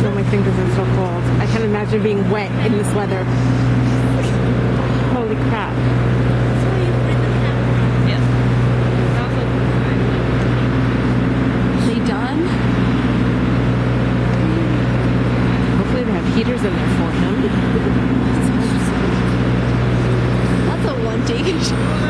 Oh, my fingers are so cold. I can't imagine being wet in this weather. Holy crap. Yes. They done? Hopefully they have heaters in there for him. That's a one-day.